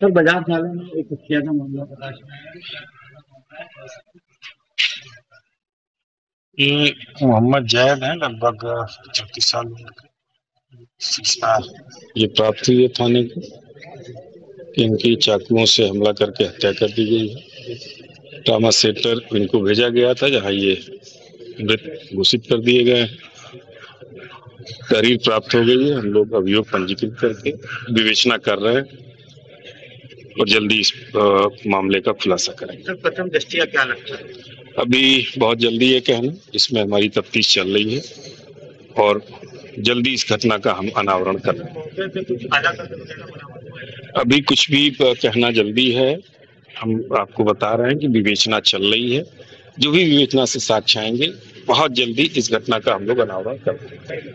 Sir Bajaj थाने में एक हत्या का मामला प्रकाश में। ये मोहम्मद जैद है लगभग छत्तीस साल ये प्राप्त हुई है थाने को? इनकी चाकुओं से हमला करके हत्या कर दी गई है। ट्रामा सेंटर इनको भेजा गया था जहाँ ये मृत घोषित कर दिए गए तहरीर प्राप्त हो गई है। हम लोग अभियोग पंजीकृत करके विवेचना कर रहे हैं। और जल्दी इस मामले का खुलासा करेंगे। सर प्रथम दृष्टिया क्या लगता है? अभी बहुत जल्दी है कहना इसमें हमारी तफ्तीश चल रही है और जल्दी इस घटना का हम अनावरण कर रहे हैं। कर है। अभी कुछ भी कहना जल्दी है हम आपको बता रहे हैं कि विवेचना चल रही है। जो भी विवेचना से साक्ष्य आएँगे बहुत जल्दी इस घटना का हम लोग अनावरण कर रहे हैं।